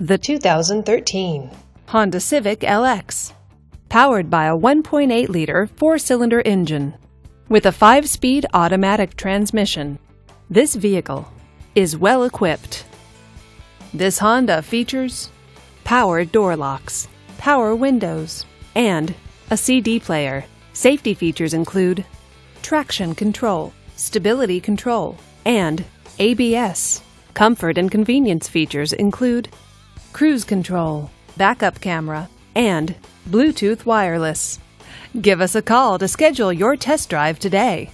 The 2013 Honda Civic LX. Powered by a 1.8 liter four cylinder engine with a five speed automatic transmission. This vehicle is well equipped. This Honda features power door locks, power windows, and a CD player. Safety features include traction control, stability control, and ABS. Comfort and convenience features include cruise control, backup camera, and Bluetooth wireless. Give us a call to schedule your test drive today.